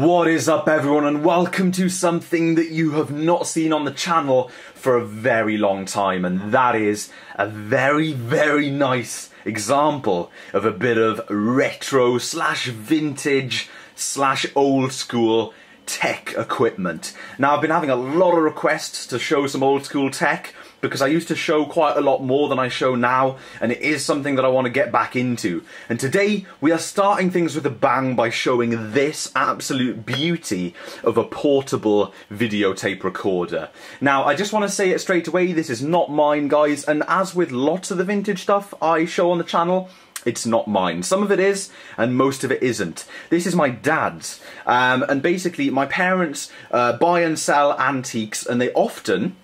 What is up everyone and welcome to something that you have not seen on the channel for a very long time and that is a very very nice example of a bit of retro slash vintage slash old school tech equipment. Now I've been having a lot of requests to show some old school tech because I used to show quite a lot more than I show now and it is something that I want to get back into. And today we are starting things with a bang by showing this absolute beauty of a portable videotape recorder. Now I just want to say it straight away, this is not mine guys and as with lots of the vintage stuff I show on the channel, it's not mine. Some of it is, and most of it isn't. This is my dad's. Um, and basically, my parents uh, buy and sell antiques, and they often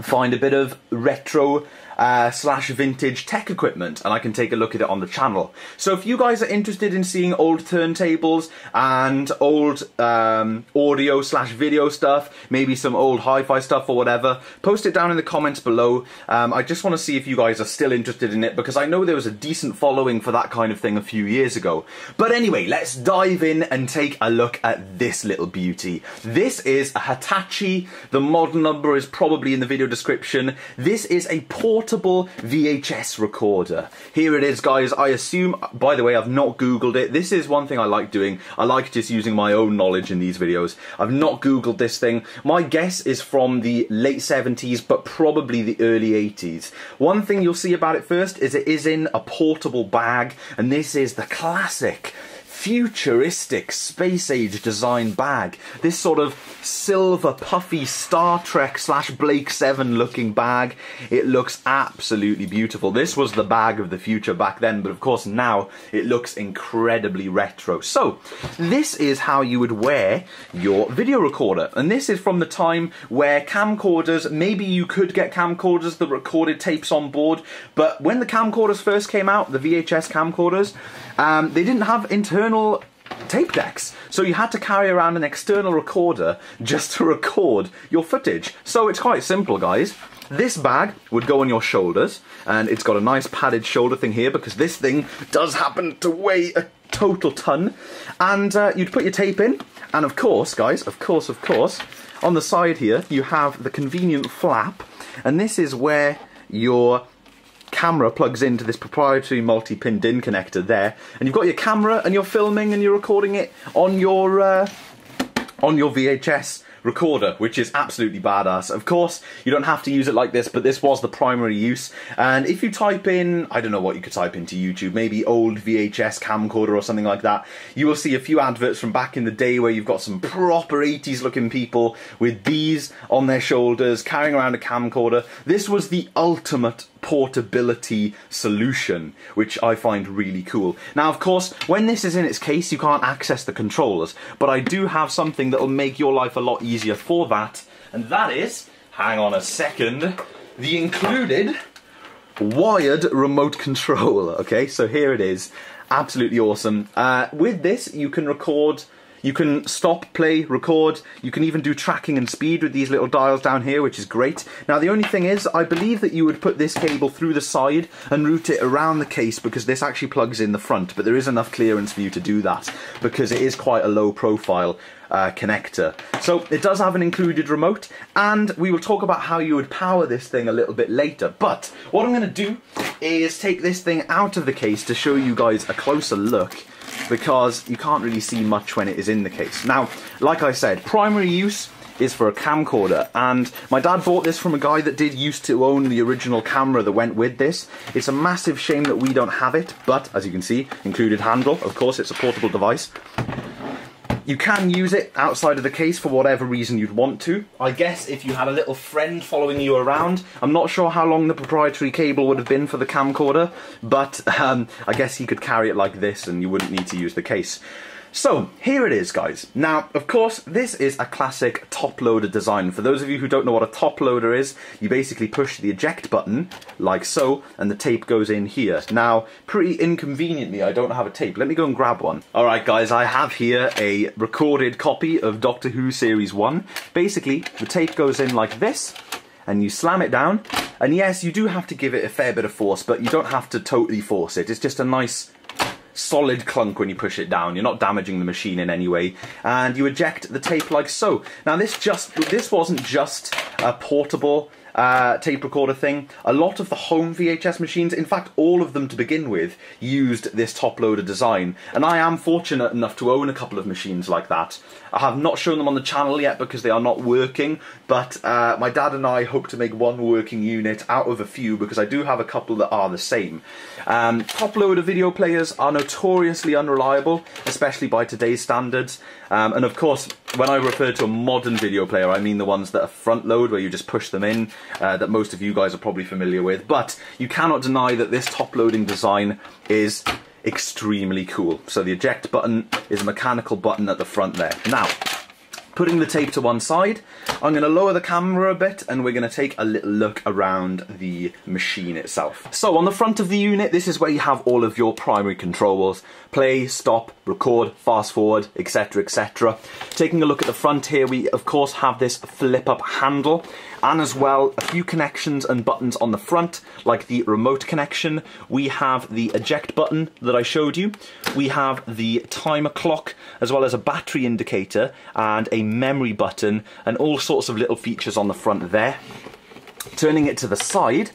find a bit of retro uh, slash vintage tech equipment and I can take a look at it on the channel. So if you guys are interested in seeing old turntables and old um, audio slash video stuff, maybe some old hi-fi stuff or whatever, post it down in the comments below. Um, I just want to see if you guys are still interested in it because I know there was a decent following for that kind of thing a few years ago. But anyway, let's dive in and take a look at this little beauty. This is a Hitachi. The model number is probably in the video description. This is a portable portable VHS recorder. Here it is, guys. I assume, by the way, I've not Googled it. This is one thing I like doing. I like just using my own knowledge in these videos. I've not Googled this thing. My guess is from the late 70s, but probably the early 80s. One thing you'll see about it first is it is in a portable bag, and this is the classic futuristic space age design bag. This sort of silver puffy Star Trek slash Blake 7 looking bag. It looks absolutely beautiful. This was the bag of the future back then, but of course now it looks incredibly retro. So this is how you would wear your video recorder. And this is from the time where camcorders, maybe you could get camcorders that recorded tapes on board, but when the camcorders first came out, the VHS camcorders, um, they didn't have internal tape decks. So you had to carry around an external recorder just to record your footage. So it's quite simple, guys. This bag would go on your shoulders, and it's got a nice padded shoulder thing here because this thing does happen to weigh a total ton. And uh, you'd put your tape in, and of course, guys, of course, of course, on the side here, you have the convenient flap, and this is where your camera plugs into this proprietary multi-pin DIN connector there, and you've got your camera and you're filming and you're recording it on your uh, on your VHS recorder, which is absolutely badass. Of course, you don't have to use it like this, but this was the primary use. And if you type in, I don't know what you could type into YouTube, maybe old VHS camcorder or something like that, you will see a few adverts from back in the day where you've got some proper 80s looking people with these on their shoulders, carrying around a camcorder. This was the ultimate portability solution, which I find really cool. Now, of course, when this is in its case, you can't access the controllers, but I do have something that will make your life a lot easier for that, and that is, hang on a second, the included wired remote control. Okay, so here it is. Absolutely awesome. Uh, with this, you can record you can stop, play, record. You can even do tracking and speed with these little dials down here, which is great. Now, the only thing is, I believe that you would put this cable through the side and route it around the case because this actually plugs in the front, but there is enough clearance for you to do that because it is quite a low profile uh, connector. So it does have an included remote, and we will talk about how you would power this thing a little bit later. But what I'm going to do is take this thing out of the case to show you guys a closer look because you can't really see much when it is in the case. Now, like I said, primary use is for a camcorder and my dad bought this from a guy that did used to own the original camera that went with this. It's a massive shame that we don't have it, but as you can see, included handle, of course it's a portable device. You can use it outside of the case for whatever reason you'd want to. I guess if you had a little friend following you around, I'm not sure how long the proprietary cable would have been for the camcorder, but um, I guess he could carry it like this and you wouldn't need to use the case. So, here it is guys. Now, of course, this is a classic top loader design. For those of you who don't know what a top loader is, you basically push the eject button, like so, and the tape goes in here. Now, pretty inconveniently, I don't have a tape. Let me go and grab one. Alright guys, I have here a recorded copy of Doctor Who Series 1. Basically, the tape goes in like this, and you slam it down, and yes, you do have to give it a fair bit of force, but you don't have to totally force it. It's just a nice solid clunk when you push it down. You're not damaging the machine in any way. And you eject the tape like so. Now this just this wasn't just a portable uh, tape recorder thing. A lot of the home VHS machines, in fact all of them to begin with, used this top loader design. And I am fortunate enough to own a couple of machines like that. I have not shown them on the channel yet because they are not working, but uh, my dad and I hope to make one working unit out of a few because I do have a couple that are the same. Um, top loader video players are notoriously unreliable, especially by today's standards. Um, and of course, when I refer to a modern video player, I mean the ones that are front load, where you just push them in, uh, that most of you guys are probably familiar with. But you cannot deny that this top loading design is extremely cool. So the eject button is a mechanical button at the front there. Now, putting the tape to one side, I'm going to lower the camera a bit and we're going to take a little look around the machine itself. So on the front of the unit, this is where you have all of your primary controls. Play, stop, record, fast forward, etc, etc. Taking a look at the front here, we of course have this flip up handle and as well a few connections and buttons on the front like the remote connection we have the eject button that I showed you we have the timer clock as well as a battery indicator and a memory button and all sorts of little features on the front there turning it to the side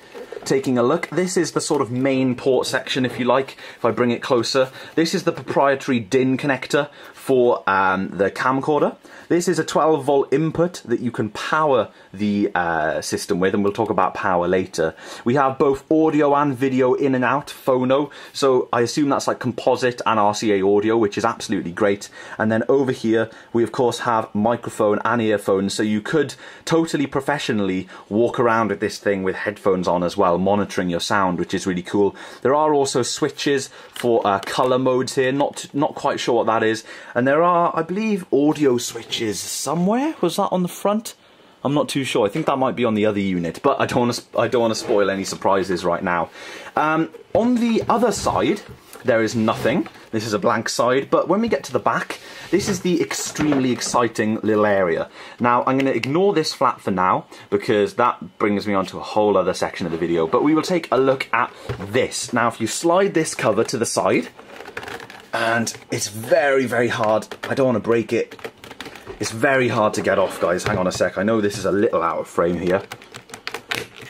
taking a look. This is the sort of main port section, if you like, if I bring it closer. This is the proprietary DIN connector for um, the camcorder. This is a 12 volt input that you can power the uh, system with, and we'll talk about power later. We have both audio and video in and out, phono, so I assume that's like composite and RCA audio, which is absolutely great. And then over here, we of course have microphone and earphones, so you could totally professionally walk around with this thing with headphones on as well, monitoring your sound, which is really cool. There are also switches for uh, color modes here, not, not quite sure what that is. And there are, I believe, audio switches somewhere. Was that on the front? I'm not too sure. I think that might be on the other unit, but I don't want to. I don't want to spoil any surprises right now. Um, on the other side, there is nothing. This is a blank side, but when we get to the back, this is the extremely exciting little area. Now, I'm going to ignore this flap for now, because that brings me on to a whole other section of the video, but we will take a look at this. Now, if you slide this cover to the side, and it's very, very hard. I don't want to break it it's very hard to get off, guys. Hang on a sec. I know this is a little out of frame here.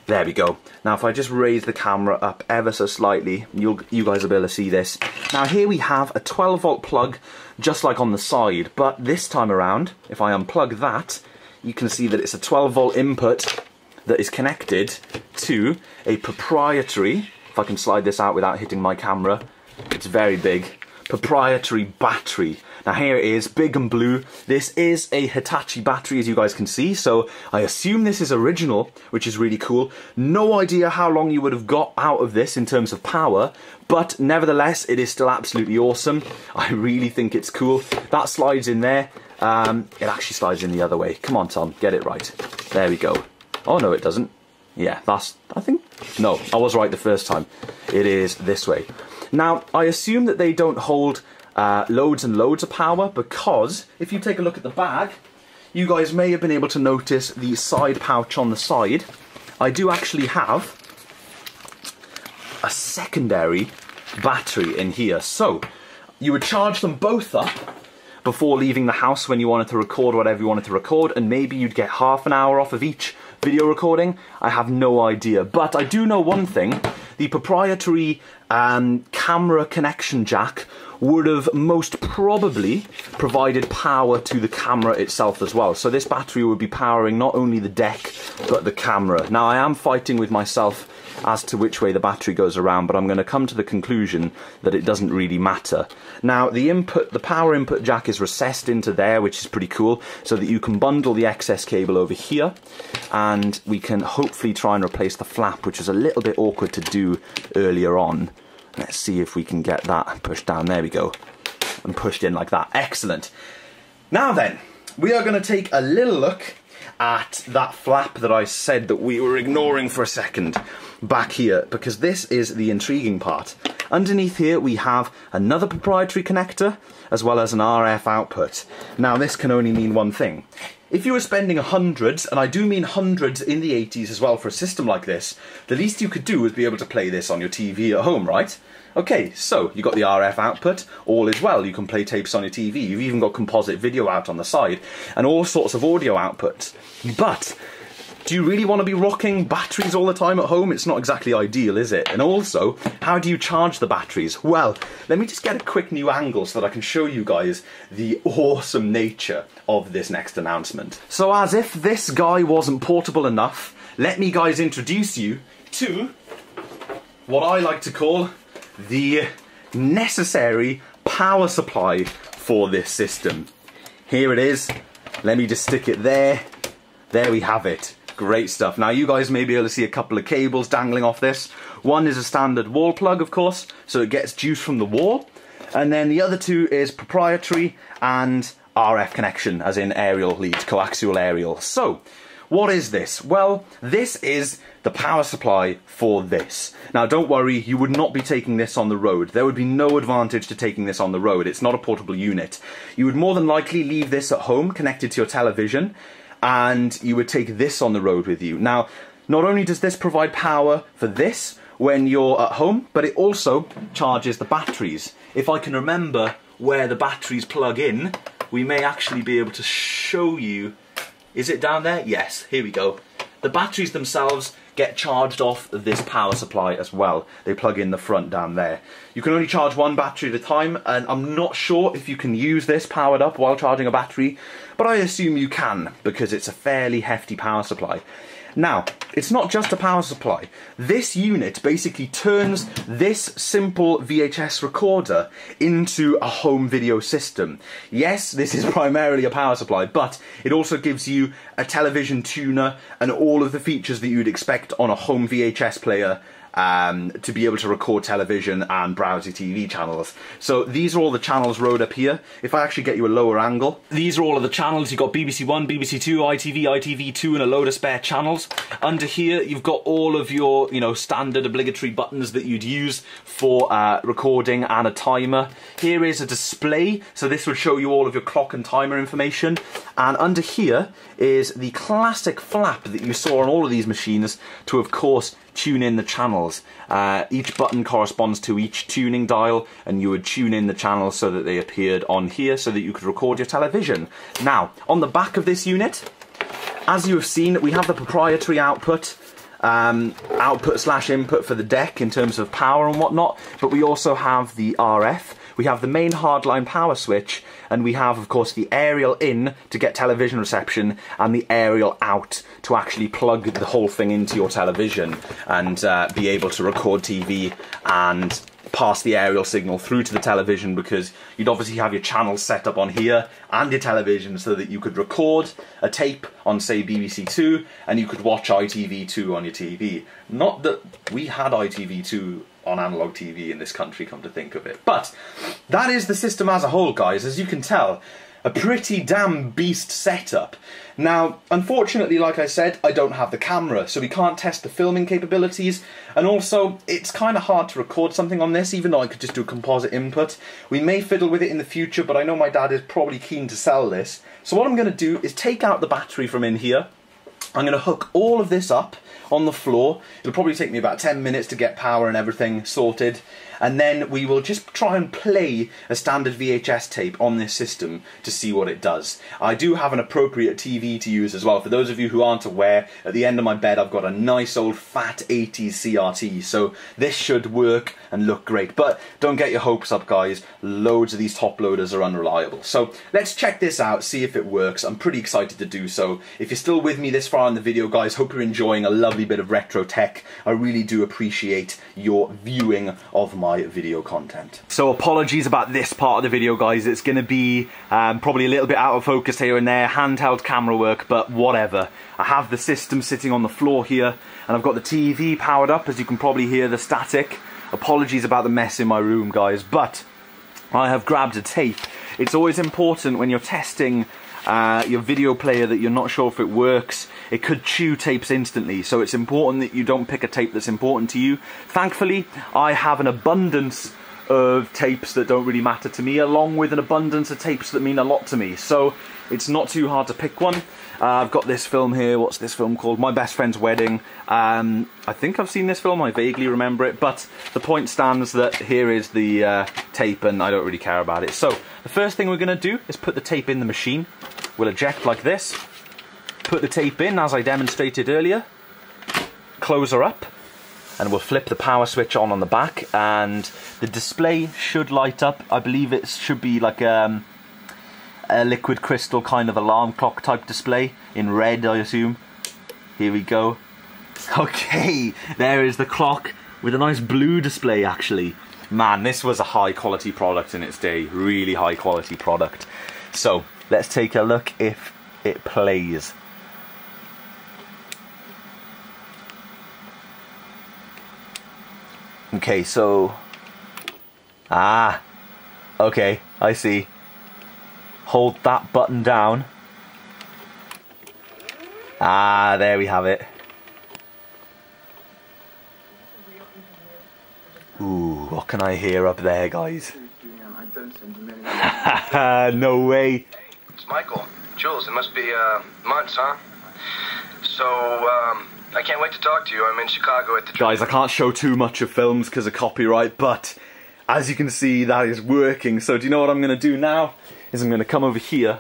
There we go. Now, if I just raise the camera up ever so slightly, you'll, you guys will be able to see this. Now, here we have a 12 volt plug, just like on the side. But this time around, if I unplug that, you can see that it's a 12 volt input that is connected to a proprietary, if I can slide this out without hitting my camera, it's very big, proprietary battery. Now here it is, big and blue. This is a Hitachi battery as you guys can see, so I assume this is original, which is really cool. No idea how long you would have got out of this in terms of power, but nevertheless, it is still absolutely awesome. I really think it's cool. That slides in there. Um, it actually slides in the other way. Come on, Tom, get it right. There we go. Oh, no, it doesn't. Yeah, that's, I think, no, I was right the first time. It is this way. Now, I assume that they don't hold uh, loads and loads of power because if you take a look at the bag, you guys may have been able to notice the side pouch on the side. I do actually have a secondary battery in here. So, you would charge them both up before leaving the house when you wanted to record whatever you wanted to record, and maybe you'd get half an hour off of each video recording. I have no idea. But I do know one thing the proprietary um, camera connection jack would have most probably provided power to the camera itself as well. So this battery would be powering not only the deck, but the camera. Now I am fighting with myself as to which way the battery goes around, but I'm going to come to the conclusion that it doesn't really matter. Now, the input, the power input jack is recessed into there, which is pretty cool, so that you can bundle the excess cable over here, and we can hopefully try and replace the flap, which was a little bit awkward to do earlier on. Let's see if we can get that pushed down. There we go. And pushed in like that. Excellent. Now then, we are going to take a little look at that flap that I said that we were ignoring for a second back here because this is the intriguing part. Underneath here we have another proprietary connector as well as an RF output. Now this can only mean one thing. If you were spending hundreds, and I do mean hundreds in the 80s as well for a system like this, the least you could do was be able to play this on your TV at home, right? Okay, so you got the RF output, all is well. You can play tapes on your TV. You've even got composite video out on the side, and all sorts of audio outputs. But do you really want to be rocking batteries all the time at home? It's not exactly ideal, is it? And also, how do you charge the batteries? Well, let me just get a quick new angle so that I can show you guys the awesome nature of this next announcement. So as if this guy wasn't portable enough, let me guys introduce you to what I like to call the necessary power supply for this system. Here it is. Let me just stick it there. There we have it. Great stuff. Now you guys may be able to see a couple of cables dangling off this. One is a standard wall plug, of course, so it gets juice from the wall. And then the other two is proprietary and RF connection, as in aerial lead, coaxial aerial. So, what is this? Well, this is the power supply for this. Now don't worry, you would not be taking this on the road. There would be no advantage to taking this on the road. It's not a portable unit. You would more than likely leave this at home connected to your television and you would take this on the road with you. Now, not only does this provide power for this when you're at home, but it also charges the batteries. If I can remember where the batteries plug in, we may actually be able to show you is it down there? Yes, here we go. The batteries themselves get charged off this power supply as well. They plug in the front down there. You can only charge one battery at a time, and I'm not sure if you can use this powered up while charging a battery, but I assume you can, because it's a fairly hefty power supply. Now, it's not just a power supply. This unit basically turns this simple VHS recorder into a home video system. Yes, this is primarily a power supply, but it also gives you a television tuner and all of the features that you'd expect on a home VHS player um, to be able to record television and browse TV channels. So these are all the channels rode up here. If I actually get you a lower angle, these are all of the channels. You've got BBC One, BBC Two, ITV, ITV2, and a load of spare channels. Under here, you've got all of your, you know, standard obligatory buttons that you'd use for uh, recording and a timer. Here is a display, so this would show you all of your clock and timer information. And under here is the classic flap that you saw on all of these machines to, of course, tune in the channels. Uh, each button corresponds to each tuning dial and you would tune in the channels so that they appeared on here so that you could record your television. Now, on the back of this unit, as you have seen, we have the proprietary output um, output slash input for the deck in terms of power and whatnot, but we also have the RF we have the main hardline power switch, and we have, of course, the aerial in to get television reception, and the aerial out to actually plug the whole thing into your television and uh, be able to record TV and pass the aerial signal through to the television because you'd obviously have your channels set up on here and your television so that you could record a tape on say BBC 2 and you could watch ITV2 on your TV. Not that we had ITV2 on analog TV in this country, come to think of it. But that is the system as a whole, guys. As you can tell, a pretty damn beast setup. Now, unfortunately, like I said, I don't have the camera, so we can't test the filming capabilities, and also, it's kind of hard to record something on this, even though I could just do a composite input. We may fiddle with it in the future, but I know my dad is probably keen to sell this. So what I'm going to do is take out the battery from in here, I'm going to hook all of this up on the floor. It'll probably take me about 10 minutes to get power and everything sorted and then we will just try and play a standard VHS tape on this system to see what it does. I do have an appropriate TV to use as well. For those of you who aren't aware, at the end of my bed I've got a nice old fat 80s CRT, so this should work and look great. But don't get your hopes up guys, loads of these top loaders are unreliable. So let's check this out, see if it works. I'm pretty excited to do so. If you're still with me this far in the video guys, hope you're enjoying a lovely bit of retro tech. I really do appreciate your viewing of my my video content. So apologies about this part of the video guys, it's going to be um, probably a little bit out of focus here and there, handheld camera work, but whatever. I have the system sitting on the floor here and I've got the TV powered up as you can probably hear the static. Apologies about the mess in my room guys, but I have grabbed a tape. It's always important when you're testing uh, your video player that you're not sure if it works, it could chew tapes instantly. So it's important that you don't pick a tape that's important to you. Thankfully, I have an abundance of tapes that don't really matter to me, along with an abundance of tapes that mean a lot to me. So it's not too hard to pick one. Uh, I've got this film here. What's this film called? My Best Friend's Wedding. Um, I think I've seen this film. I vaguely remember it. But the point stands that here is the uh, tape and I don't really care about it. So the first thing we're going to do is put the tape in the machine. We'll eject like this. Put the tape in as I demonstrated earlier. Close her up. And we'll flip the power switch on on the back. And the display should light up. I believe it should be like... Um, a liquid crystal kind of alarm clock type display in red, I assume. Here we go. Okay, there is the clock with a nice blue display actually. Man, this was a high quality product in its day, really high quality product. So, let's take a look if it plays. Okay, so... Ah, okay, I see hold that button down. Ah, there we have it. Ooh, what can I hear up there, guys? no way. It's Michael. Jules, it must be uh, months, huh? So, um, I can't wait to talk to you. I'm in Chicago at the. Guys, I can't show too much of films because of copyright, but as you can see, that is working. So, do you know what I'm going to do now? is I'm going to come over here.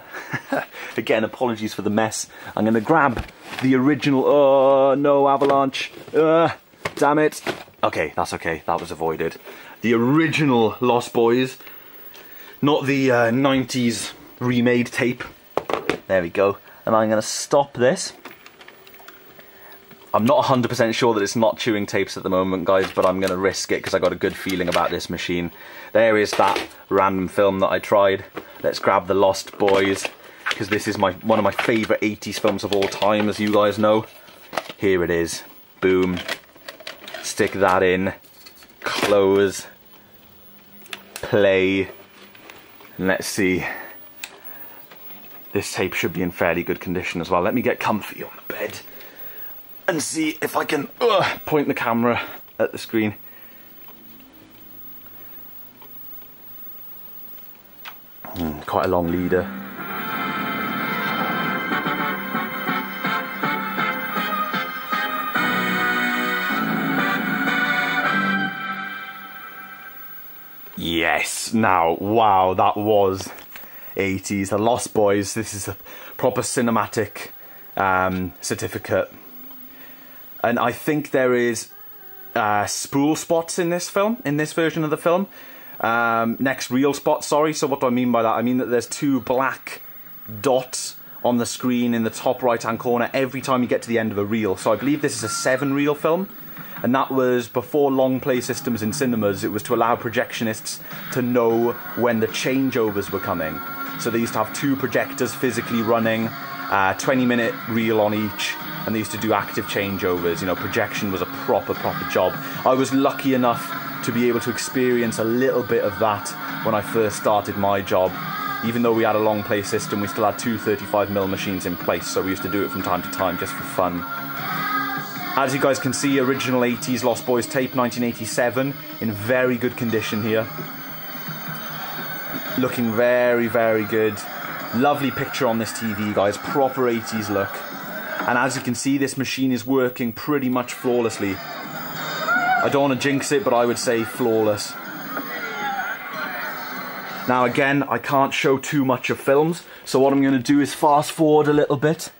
Again, apologies for the mess. I'm going to grab the original. Oh, no, avalanche. Uh, damn it. Okay, that's okay. That was avoided. The original Lost Boys, not the uh, 90s remade tape. There we go. And I'm going to stop this. I'm not 100% sure that it's not chewing tapes at the moment, guys, but I'm going to risk it because I got a good feeling about this machine. There is that random film that I tried. Let's grab The Lost Boys, because this is my one of my favourite 80s films of all time, as you guys know. Here it is. Boom. Stick that in. Close. Play. And let's see. This tape should be in fairly good condition as well. Let me get comfy on the bed and see if I can uh, point the camera at the screen. Mm, quite a long leader. Yes, now, wow, that was 80s. The Lost Boys, this is a proper cinematic um, certificate and I think there is uh, spool spots in this film, in this version of the film. Um, next reel spot, sorry. So what do I mean by that? I mean that there's two black dots on the screen in the top right hand corner every time you get to the end of a reel. So I believe this is a seven reel film. And that was before long play systems in cinemas. It was to allow projectionists to know when the changeovers were coming. So they used to have two projectors physically running, uh, 20 minute reel on each, and they used to do active changeovers. You know, projection was a proper, proper job. I was lucky enough to be able to experience a little bit of that when I first started my job. Even though we had a long play system, we still had two 35mm machines in place, so we used to do it from time to time just for fun. As you guys can see, original 80s Lost Boys tape, 1987, in very good condition here. Looking very, very good. Lovely picture on this TV, guys. Proper 80s look. And as you can see, this machine is working pretty much flawlessly. I don't want to jinx it, but I would say flawless. Now again, I can't show too much of films, so what I'm going to do is fast forward a little bit.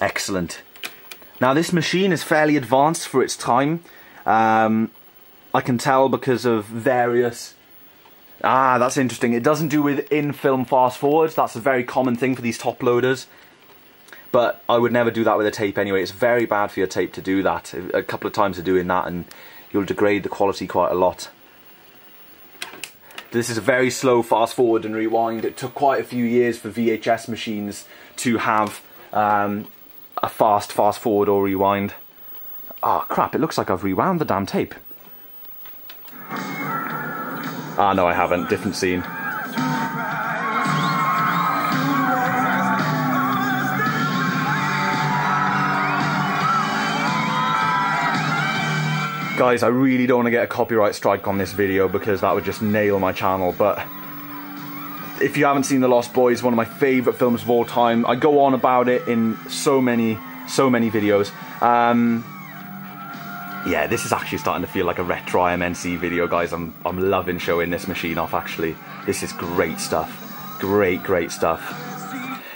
Excellent. Now this machine is fairly advanced for its time. Um, I can tell because of various... Ah, that's interesting. It doesn't do with in-film fast forwards. That's a very common thing for these top loaders. But I would never do that with a tape anyway. It's very bad for your tape to do that. A couple of times of doing that and you'll degrade the quality quite a lot. This is a very slow fast forward and rewind. It took quite a few years for VHS machines to have um, a fast fast forward or rewind. Ah, oh, crap, it looks like I've rewound the damn tape. Ah, no, I haven't. Different scene. Guys, I really don't want to get a copyright strike on this video because that would just nail my channel, but if you haven't seen The Lost Boys, one of my favourite films of all time. I go on about it in so many, so many videos. Um, yeah, this is actually starting to feel like a retro IMNC video, guys. I'm, I'm loving showing this machine off, actually. This is great stuff. Great, great stuff.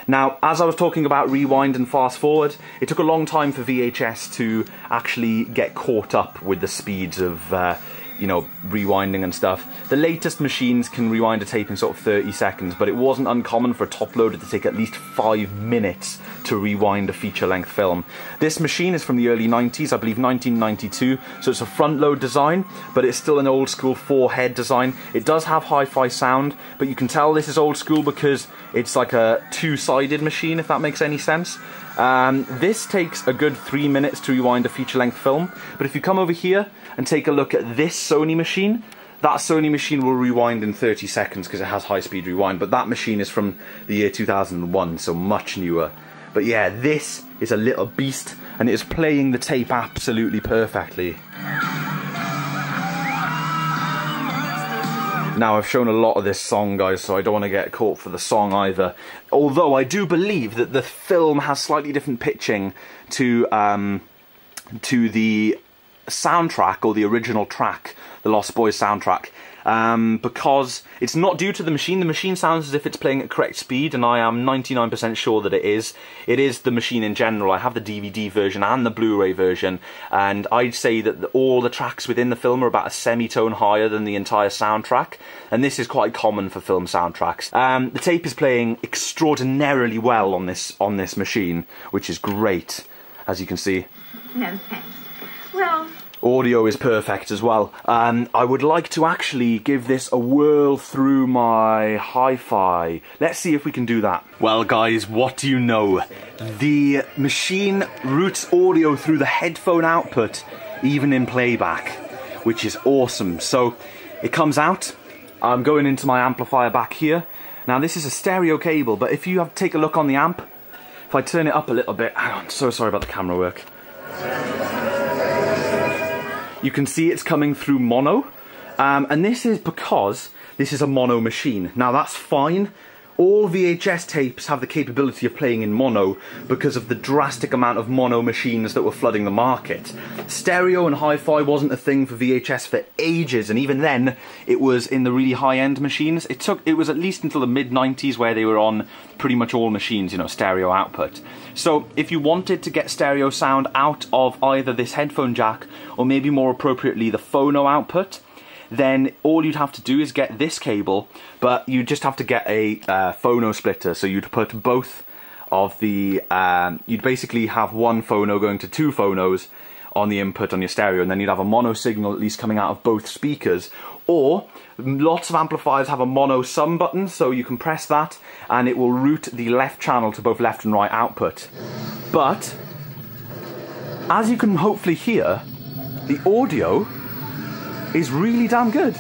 Now, as I was talking about rewind and fast forward, it took a long time for VHS to actually get caught up with the speeds of uh, you know, rewinding and stuff. The latest machines can rewind a tape in sort of 30 seconds, but it wasn't uncommon for a top loader to take at least five minutes to rewind a feature length film. This machine is from the early 90s, I believe 1992, so it's a front load design, but it's still an old school four head design. It does have hi fi sound, but you can tell this is old school because it's like a two sided machine, if that makes any sense. Um, this takes a good three minutes to rewind a feature length film, but if you come over here and take a look at this Sony machine, that Sony machine will rewind in 30 seconds because it has high speed rewind, but that machine is from the year 2001, so much newer. But yeah, this is a little beast and it is playing the tape absolutely perfectly. Now, I've shown a lot of this song, guys, so I don't want to get caught for the song either. Although I do believe that the film has slightly different pitching to um, to the soundtrack or the original track, the Lost Boys soundtrack um, because it's not due to the machine. The machine sounds as if it's playing at correct speed, and I am 99% sure that it is. It is the machine in general. I have the DVD version and the Blu-ray version, and I'd say that the, all the tracks within the film are about a semitone higher than the entire soundtrack, and this is quite common for film soundtracks. Um, the tape is playing extraordinarily well on this on this machine, which is great, as you can see. No thanks. Well, audio is perfect as well. And I would like to actually give this a whirl through my hi-fi. Let's see if we can do that. Well guys, what do you know? The machine routes audio through the headphone output, even in playback, which is awesome. So it comes out, I'm going into my amplifier back here. Now this is a stereo cable, but if you have take a look on the amp, if I turn it up a little bit, hang on, so sorry about the camera work. You can see it's coming through mono. Um, and this is because this is a mono machine. Now that's fine. All VHS tapes have the capability of playing in mono because of the drastic amount of mono machines that were flooding the market. Stereo and hi-fi wasn't a thing for VHS for ages, and even then, it was in the really high-end machines. It took, it was at least until the mid-90s where they were on pretty much all machines, you know, stereo output. So if you wanted to get stereo sound out of either this headphone jack or maybe more appropriately the phono output, then all you'd have to do is get this cable, but you just have to get a uh, phono splitter. So you'd put both of the, um, you'd basically have one phono going to two phonos on the input on your stereo, and then you'd have a mono signal at least coming out of both speakers. Or lots of amplifiers have a mono sum button, so you can press that and it will route the left channel to both left and right output. But as you can hopefully hear, the audio is really damn good.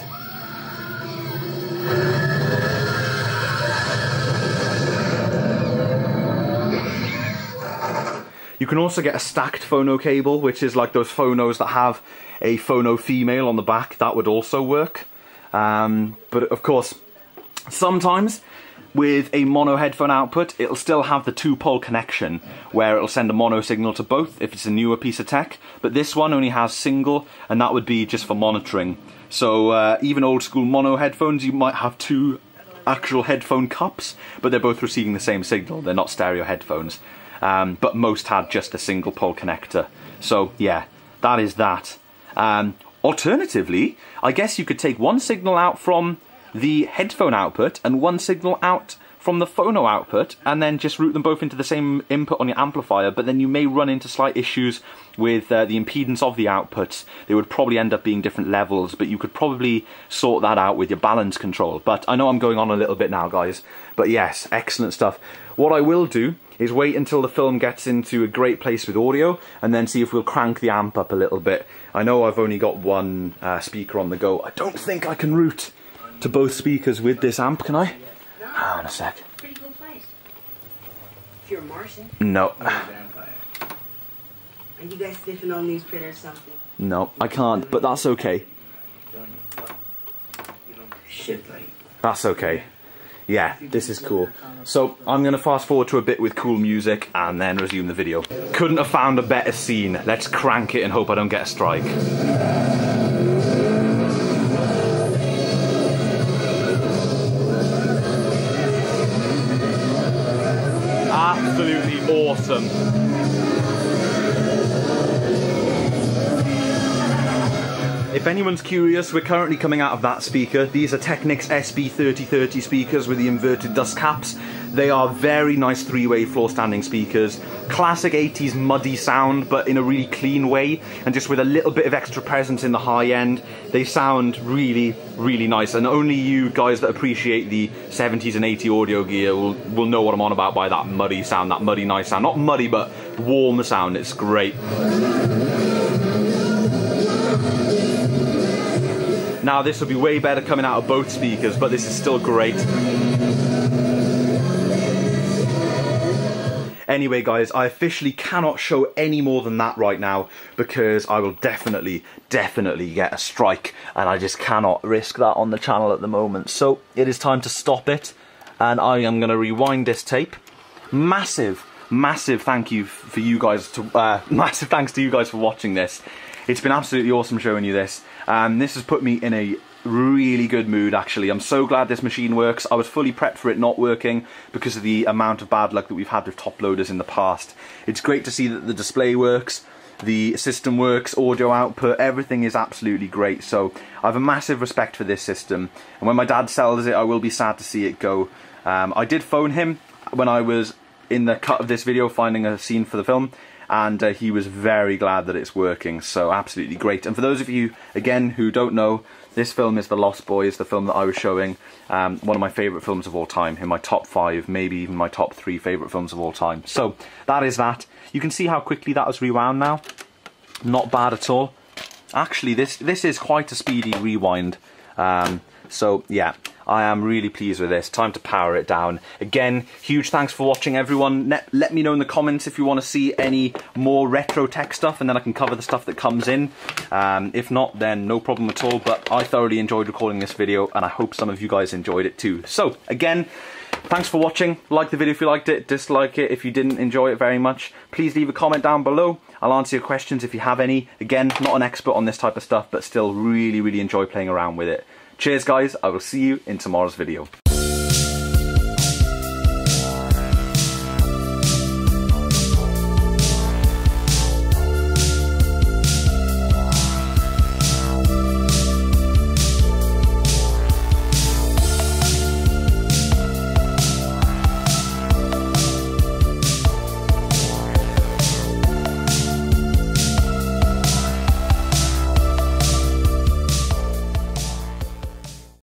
You can also get a stacked phono cable, which is like those phonos that have a phono female on the back. That would also work. Um, but of course, sometimes with a mono headphone output, it'll still have the two-pole connection, where it'll send a mono signal to both if it's a newer piece of tech, but this one only has single, and that would be just for monitoring. So uh, even old school mono headphones, you might have two actual headphone cups, but they're both receiving the same signal, they're not stereo headphones. Um, but most had just a single pole connector. So yeah, that is that. Um, alternatively, I guess you could take one signal out from the headphone output and one signal out from the phono output and then just route them both into the same input on your amplifier but then you may run into slight issues with uh, the impedance of the outputs they would probably end up being different levels but you could probably sort that out with your balance control but I know I'm going on a little bit now guys but yes excellent stuff what I will do is wait until the film gets into a great place with audio and then see if we'll crank the amp up a little bit I know I've only got one uh, speaker on the go I don't think I can route to both speakers with this amp, can I? No. Hang on a sec. Pretty cool place. If you're a Martian. No. Are you guys sniffing on newsprint or something? No, I can't, but that's okay. Shit, like. That's okay. Yeah, this is cool. So I'm going to fast forward to a bit with cool music and then resume the video. Couldn't have found a better scene. Let's crank it and hope I don't get a strike. Absolutely awesome. If anyone's curious, we're currently coming out of that speaker. These are Technics SB3030 speakers with the inverted dust caps. They are very nice three-way floor standing speakers. Classic 80s muddy sound, but in a really clean way, and just with a little bit of extra presence in the high end. They sound really, really nice, and only you guys that appreciate the 70s and 80s audio gear will, will know what I'm on about by that muddy sound, that muddy nice sound. Not muddy, but warm sound. It's great. Now this would be way better coming out of both speakers, but this is still great. Anyway guys, I officially cannot show any more than that right now because I will definitely, definitely get a strike and I just cannot risk that on the channel at the moment. So it is time to stop it and I am going to rewind this tape. Massive, massive thank you for you guys to, uh, massive thanks to you guys for watching this. It's been absolutely awesome showing you this. Um, this has put me in a really good mood actually. I'm so glad this machine works. I was fully prepped for it not working because of the amount of bad luck that we've had with top loaders in the past. It's great to see that the display works, the system works, audio output, everything is absolutely great. So I have a massive respect for this system. And when my dad sells it, I will be sad to see it go. Um, I did phone him when I was in the cut of this video finding a scene for the film and uh, he was very glad that it's working so absolutely great. And for those of you again who don't know this film is The Lost Boys the film that I was showing um, one of my favourite films of all time in my top five maybe even my top three favourite films of all time. So that is that. You can see how quickly that was rewound now. Not bad at all. Actually this this is quite a speedy rewind. Um, so yeah I am really pleased with this. Time to power it down. Again, huge thanks for watching everyone. Let, me know in the comments if you want to see any more retro tech stuff and then I can cover the stuff that comes in. Um, if not, then no problem at all. But I thoroughly enjoyed recording this video and I hope some of you guys enjoyed it too. So, again, Thanks for watching. Like the video if you liked it, dislike it if you didn't enjoy it very much. Please leave a comment down below. I'll answer your questions if you have any. Again, not an expert on this type of stuff, but still really, really enjoy playing around with it. Cheers guys, I will see you in tomorrow's video.